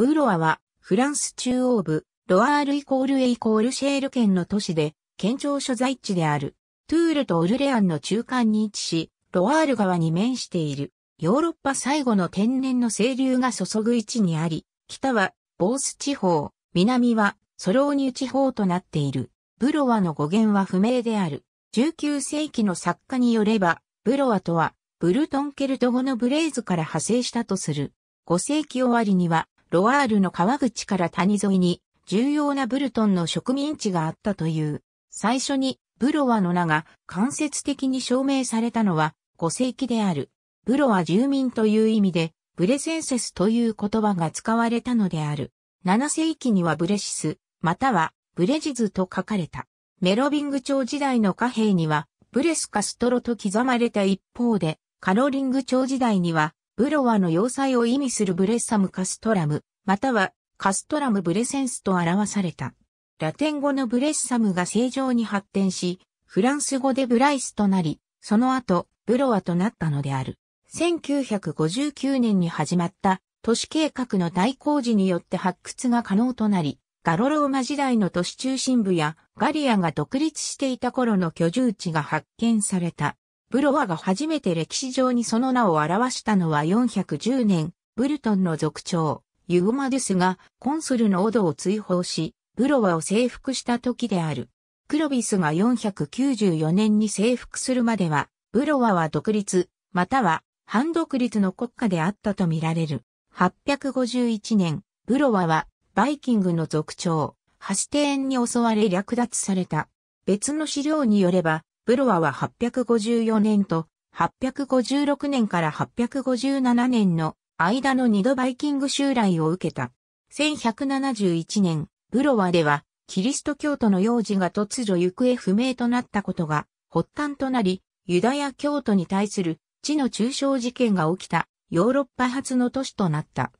ブロワはフランス中央部、ロワールイコールエイコールシェール県の都市で、県庁所在地である。トゥールとオルレアンの中間に位置し、ロワール川に面している。ヨーロッパ最後の天然の清流が注ぐ位置にあり、北はボース地方、南はソローニュ地方となっている。ブロワの語源は不明である。19世紀の作家によれば、ブロワとはブルトンケルト語のブレイズから派生したとする。5世紀終わりには、ロワールの川口から谷沿いに、重要なブルトンの植民地があったという。最初に、ブロワの名が間接的に証明されたのは、5世紀である。ブロワ住民という意味で、ブレセンセスという言葉が使われたのである。7世紀にはブレシス、またはブレジズと書かれた。メロビング朝時代の貨幣には、ブレスカストロと刻まれた一方で、カロリング朝時代には、ブロワの要塞を意味するブレッサムカストラム、またはカストラムブレセンスと表された。ラテン語のブレッサムが正常に発展し、フランス語でブライスとなり、その後、ブロワとなったのである。1959年に始まった都市計画の大工事によって発掘が可能となり、ガロローマ時代の都市中心部やガリアが独立していた頃の居住地が発見された。ブロワが初めて歴史上にその名を表したのは410年、ブルトンの族長、ユグマデスがコンスルのオドを追放し、ブロワを征服した時である。クロビスが494年に征服するまでは、ブロワは独立、または反独立の国家であったとみられる。851年、ブロワはバイキングの族長、ハステーンに襲われ略奪された。別の資料によれば、ブロワは854年と856年から857年の間の二度バイキング襲来を受けた。1171年、ブロワではキリスト教徒の幼児が突如行方不明となったことが発端となり、ユダヤ教徒に対する地の中傷事件が起きたヨーロッパ初の都市となった。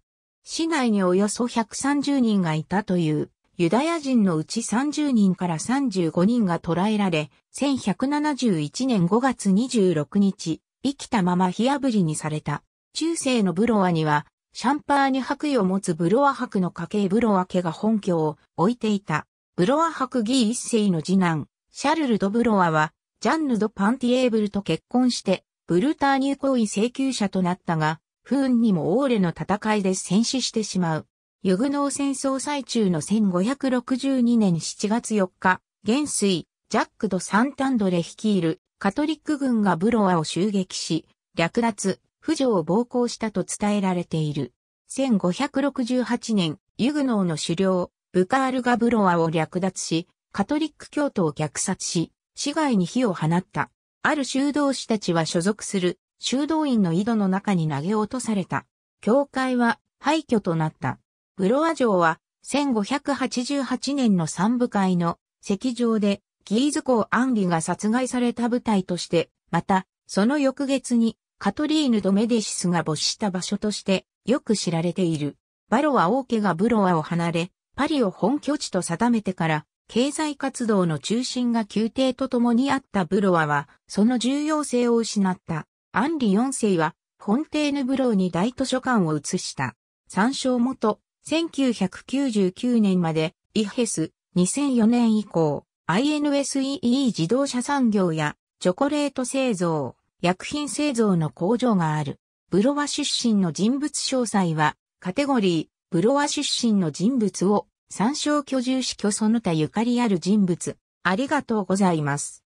市内におよそ130人がいたというユダヤ人のうち30人から35人が捕らえられ、1171年5月26日、生きたまま火炙りにされた。中世のブロワには、シャンパーニュ白衣を持つブロワ伯の家系ブロワ家が本拠を置いていた。ブロワ伯義一世の次男、シャルル・ド・ブロワは、ジャンヌ・ド・パンティエーブルと結婚して、ブルターニュ行為請求者となったが、不運にもオーレの戦いで戦死してしまう。ユグノー戦争最中の1562年7月4日、元帥、ジャック・ド・サンタンドレ率いるカトリック軍がブロワを襲撃し、略奪、扶助を暴行したと伝えられている。1568年、ユグノーの首領、ブカールがブロワを略奪し、カトリック教徒を虐殺し、市街に火を放った。ある修道士たちは所属する修道院の井戸の中に投げ落とされた。教会は廃墟となった。ブロワ城は1588年の三部会の石上でギーズ公アンリが殺害された部隊として、またその翌月にカトリーヌ・ド・メデシスが没した場所としてよく知られている。バロは王家がブロワを離れ、パリを本拠地と定めてから、経済活動の中心が宮廷と共にあったブロワは、その重要性を失った。アンリ4世は、フォンテーヌブローに大図書館を移した。参照元、1999年まで、イヘス、2004年以降、INSEE 自動車産業や、チョコレート製造、薬品製造の工場がある。ブロワ出身の人物詳細は、カテゴリー、ブロワ出身の人物を、参照居住史居その他ゆかりある人物。ありがとうございます。